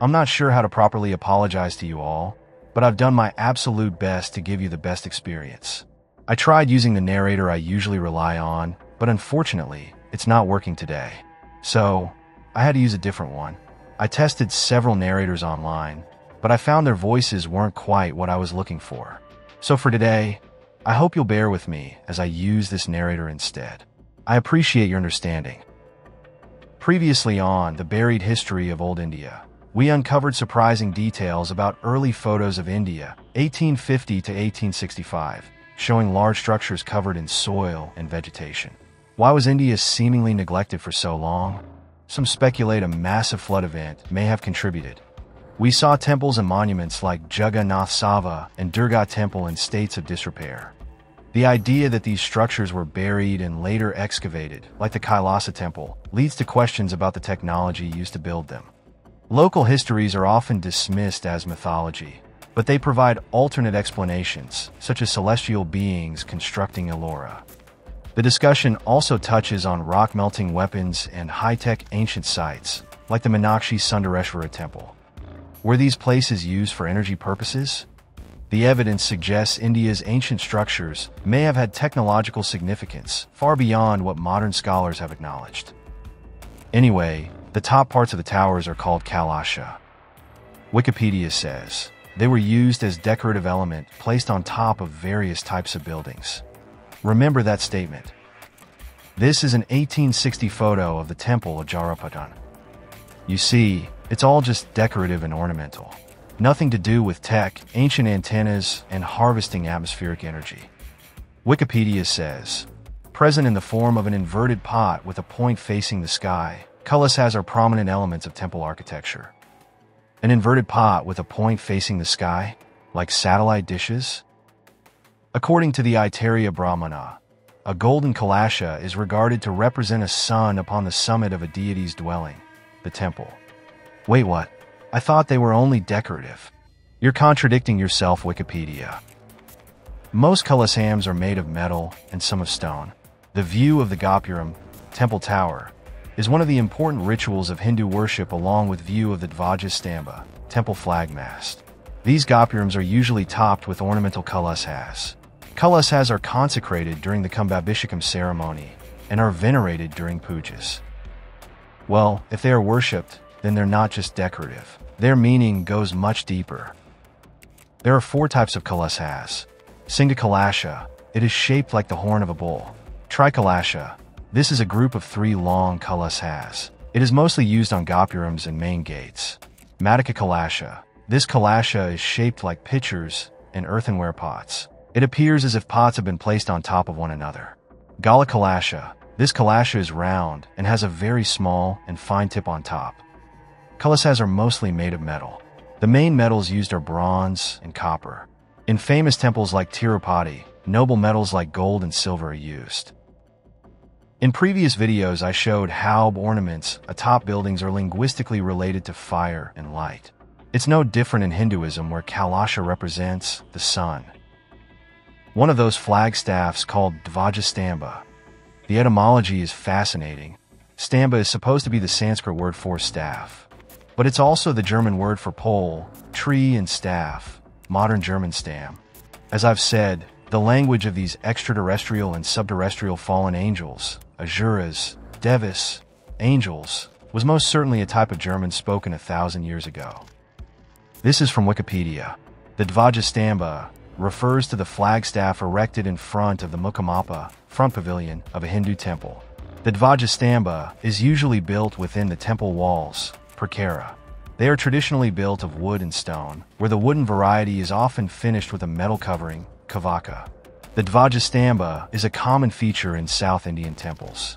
I'm not sure how to properly apologize to you all, but I've done my absolute best to give you the best experience. I tried using the narrator I usually rely on, but unfortunately, it's not working today. So, I had to use a different one. I tested several narrators online, but I found their voices weren't quite what I was looking for. So for today, I hope you'll bear with me as I use this narrator instead. I appreciate your understanding. Previously on The Buried History of Old India, we uncovered surprising details about early photos of India, 1850 to 1865, showing large structures covered in soil and vegetation. Why was India seemingly neglected for so long? Some speculate a massive flood event may have contributed. We saw temples and monuments like Jagannath Sava and Durga Temple in states of disrepair. The idea that these structures were buried and later excavated, like the Kailasa Temple, leads to questions about the technology used to build them. Local histories are often dismissed as mythology, but they provide alternate explanations, such as celestial beings constructing Ellora. The discussion also touches on rock melting weapons and high tech ancient sites, like the Meenakshi Sundareshwara Temple. Were these places used for energy purposes? The evidence suggests India's ancient structures may have had technological significance far beyond what modern scholars have acknowledged. Anyway, the top parts of the towers are called kalasha. Wikipedia says they were used as decorative element placed on top of various types of buildings. Remember that statement. This is an 1860 photo of the temple of Jarapatan. You see, it's all just decorative and ornamental. Nothing to do with tech, ancient antennas, and harvesting atmospheric energy. Wikipedia says, present in the form of an inverted pot with a point facing the sky, has are prominent elements of temple architecture. An inverted pot with a point facing the sky, like satellite dishes? According to the Aitareya Brahmana, a golden kalasha is regarded to represent a sun upon the summit of a deity's dwelling, the temple. Wait, what? I thought they were only decorative. You're contradicting yourself, Wikipedia. Most Kalasams are made of metal and some of stone. The view of the Gopuram, Temple Tower, is one of the important rituals of Hindu worship along with view of the Dhvaja Stamba, Temple Flag Mast. These Gopurams are usually topped with ornamental kalasas. Kalasas are consecrated during the Kumbhabhishekam ceremony and are venerated during pujas. Well, if they are worshipped, then they're not just decorative. Their meaning goes much deeper. There are four types of kalasas. Singha it is shaped like the horn of a bull. Trikalasha, this is a group of three long kalasas. It is mostly used on gopurams and main gates. Madaka kalasha, this kalasha is shaped like pitchers and earthenware pots. It appears as if pots have been placed on top of one another. Gala kalasha, this kalasha is round and has a very small and fine tip on top. Kalasas are mostly made of metal. The main metals used are bronze and copper. In famous temples like Tirupati, noble metals like gold and silver are used. In previous videos, I showed how ornaments atop buildings are linguistically related to fire and light. It's no different in Hinduism where Kalasha represents the sun. One of those flagstaffs called Dvajastamba. The etymology is fascinating. Stamba is supposed to be the Sanskrit word for staff. But it's also the German word for pole, tree, and staff, modern German stam. As I've said, the language of these extraterrestrial and subterrestrial fallen angels, Asuras, Devas, angels, was most certainly a type of German spoken a thousand years ago. This is from Wikipedia. The Dhvajastamba refers to the flagstaff erected in front of the Mukhamapa, front pavilion, of a Hindu temple. The Dhvajastamba is usually built within the temple walls, prakara. They are traditionally built of wood and stone, where the wooden variety is often finished with a metal covering, kavacha. The Dhvajastamba is a common feature in South Indian temples.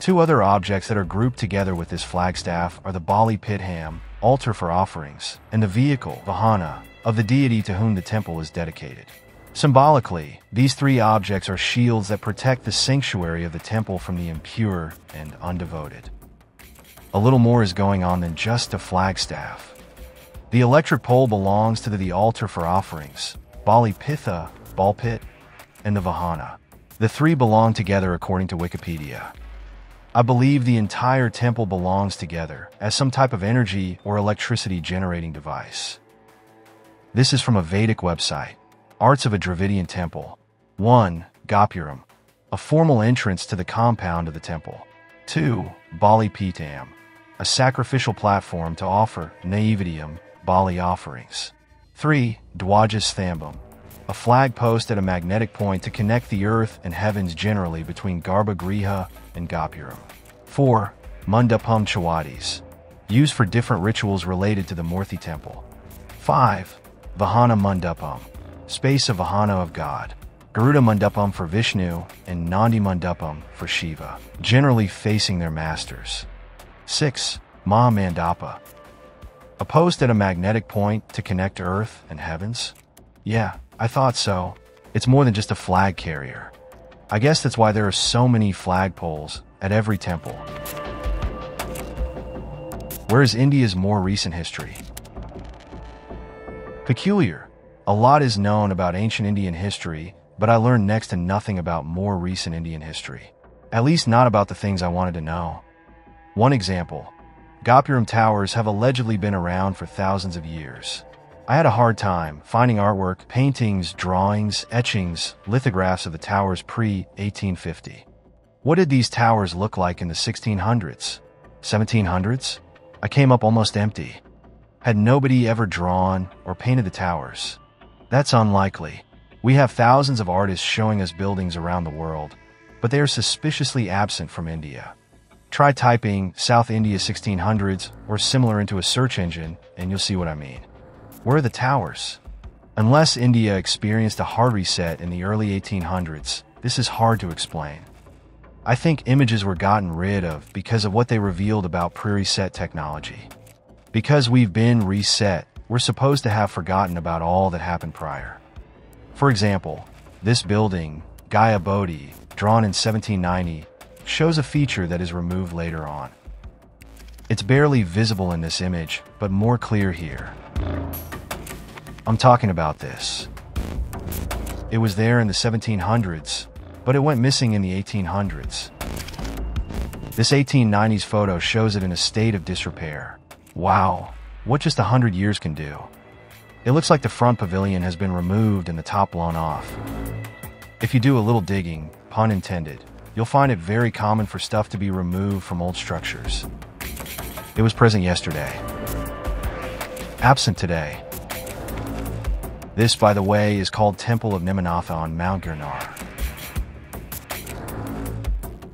Two other objects that are grouped together with this flagstaff are the Bali Pitham, altar for offerings, and the vehicle, Vahana, of the deity to whom the temple is dedicated. Symbolically, these three objects are shields that protect the sanctuary of the temple from the impure and undevoted. A little more is going on than just a flagstaff. The electric pole belongs to the altar for offerings, Bali Pitha, Balpit, and the Vahana. The three belong together according to Wikipedia. I believe the entire temple belongs together as some type of energy or electricity generating device. This is from a Vedic website, Arts of a Dravidian Temple. 1. Gopuram, a formal entrance to the compound of the temple. 2. Bali Pitam, a sacrificial platform to offer Naivediyam, Bali offerings. 3. Dwajas Thambam, a flag post at a magnetic point to connect the earth and heavens generally between Garbhagriha and Gopuram. 4. Mandapam Chawadis, used for different rituals related to the Murthy temple. 5. Vahana Mandapam, space of Vahana of God. Garuda Mandapam for Vishnu and Nandi Mandapam for Shiva, generally facing their masters. 6. Mahamandapa, a post at a magnetic point to connect earth and heavens? Yeah, I thought so. It's more than just a flag carrier. I guess that's why there are so many flagpoles at every temple. Where is India's more recent history? Peculiar. A lot is known about ancient Indian history, but I learned next to nothing about more recent Indian history. At least not about the things I wanted to know. One example. Gopuram towers have allegedly been around for thousands of years. I had a hard time finding artwork, paintings, drawings, etchings, lithographs of the towers pre-1850. What did these towers look like in the 1600s? 1700s? I came up almost empty. Had nobody ever drawn or painted the towers? That's unlikely. We have thousands of artists showing us buildings around the world, but they are suspiciously absent from India. Try typing South India 1600s or similar into a search engine and you'll see what I mean. Where are the towers? Unless India experienced a hard reset in the early 1800s, this is hard to explain. I think images were gotten rid of because of what they revealed about pre-reset technology. Because we've been reset, we're supposed to have forgotten about all that happened prior. For example, this building, Gaya Bodhi, drawn in 1790, shows a feature that is removed later on. It's barely visible in this image, but more clear here. I'm talking about this. It was there in the 1700s, but it went missing in the 1800s. This 1890s photo shows it in a state of disrepair. Wow, what just a hundred years can do. It looks like the front pavilion has been removed and the top blown off. If you do a little digging, pun intended, you'll find it very common for stuff to be removed from old structures. It was present yesterday. Absent today. This, by the way, is called Temple of Neminatha on Mount Girnar.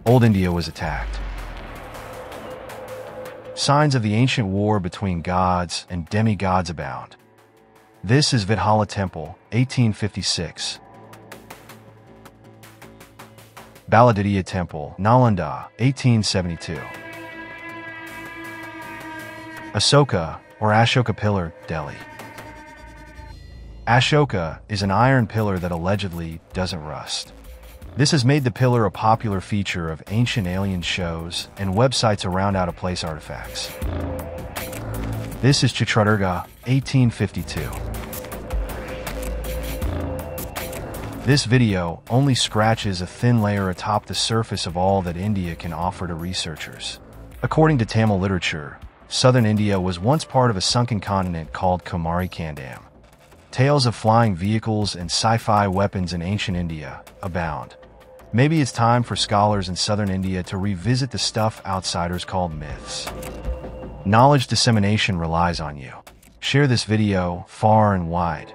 Old India was attacked. Signs of the ancient war between gods and demigods abound. This is Vithala Temple, 1856. Baladitya Temple, Nalanda, 1872. Asoka, or Ashoka Pillar, Delhi. Ashoka is an iron pillar that allegedly doesn't rust. This has made the pillar a popular feature of ancient alien shows and websites around out-of-place artifacts. This is Chitradurga, 1852. This video only scratches a thin layer atop the surface of all that India can offer to researchers. According to Tamil literature, southern India was once part of a sunken continent called Kumari Kandam. Tales of flying vehicles and sci-fi weapons in ancient India abound. Maybe it's time for scholars in southern India to revisit the stuff outsiders call myths. Knowledge dissemination relies on you. Share this video far and wide.